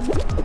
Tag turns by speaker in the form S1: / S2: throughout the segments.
S1: you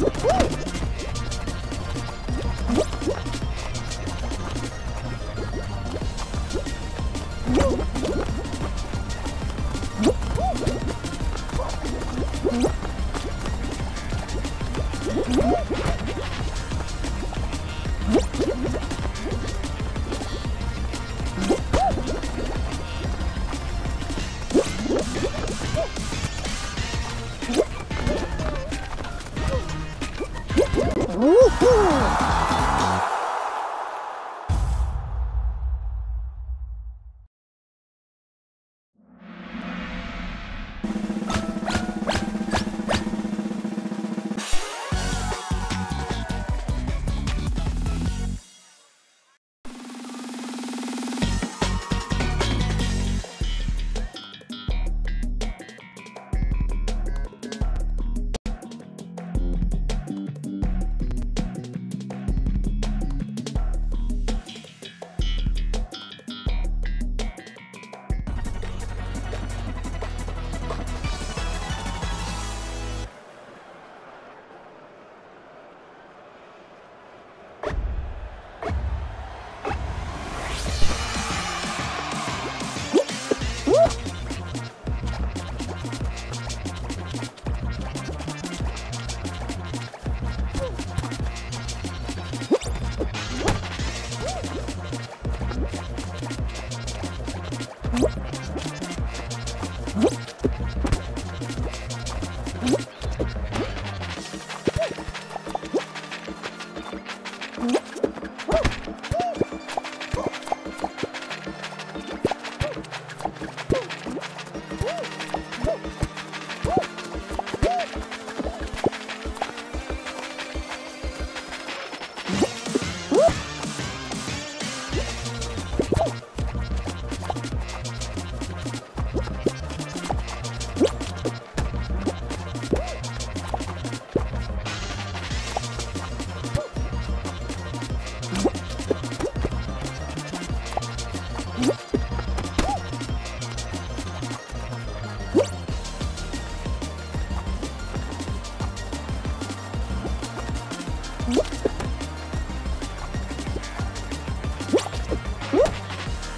S1: Woo!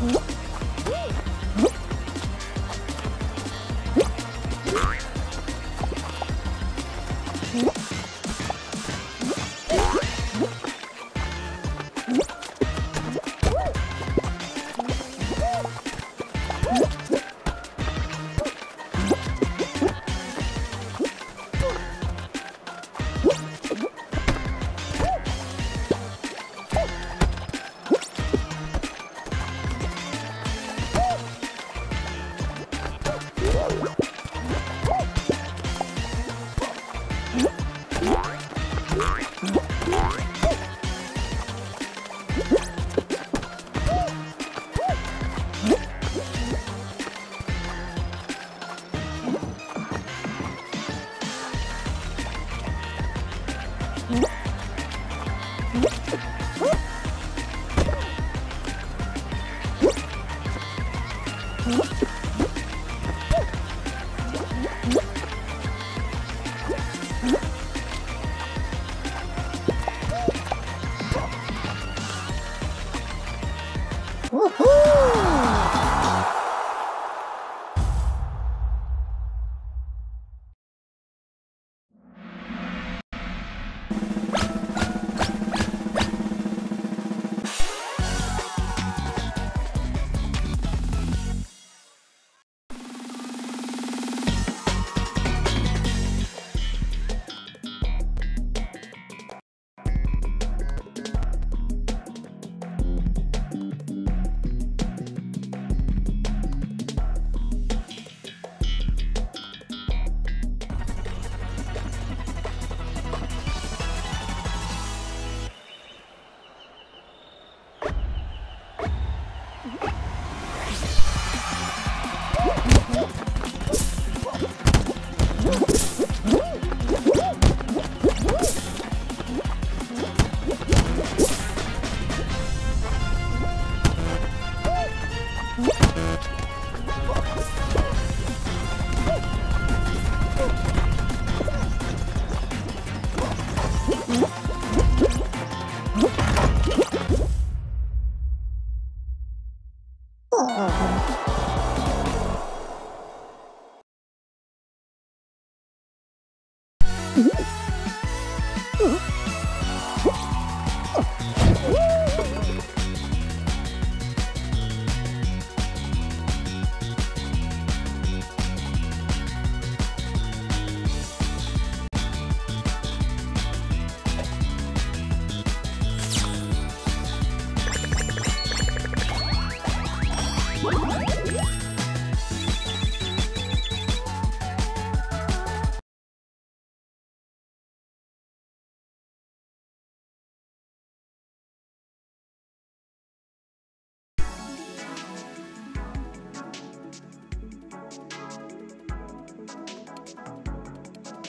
S1: 嗯 Mm-hmm.